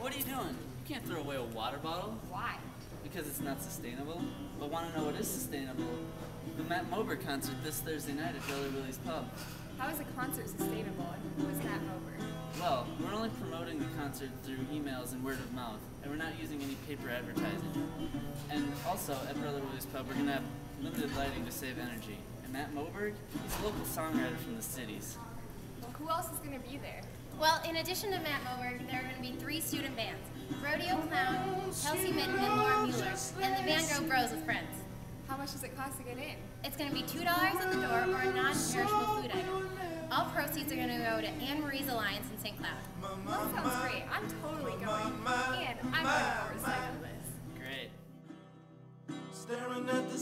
what are you doing? You can't throw away a water bottle Why? because it's not sustainable. But want to know what is sustainable? The Matt Moberg concert this Thursday night at Billy Willie's Pub. How is a concert sustainable and who is Matt Moberg? Well, we're only promoting the concert through emails and word of mouth, and we're not using any paper advertising. And also, at Brother Willie's Pub, we're going to have limited lighting to save energy. And Matt Moberg, he's a local songwriter from the cities. Well, who else is going to be there? Well, in addition to Matt Moberg, there are going to be three student bands Rodeo Clown, Kelsey Minten, and Lauren Mueller, and the Van Gogh Bros with friends. How much does it cost to get in? It's going to be $2 at the door or a non perishable food item. All proceeds are going to go to Anna Marie's Alliance in St. Cloud. Well, that sounds great. I'm totally going. And I'm going to motorcycle this. Great. Staring at the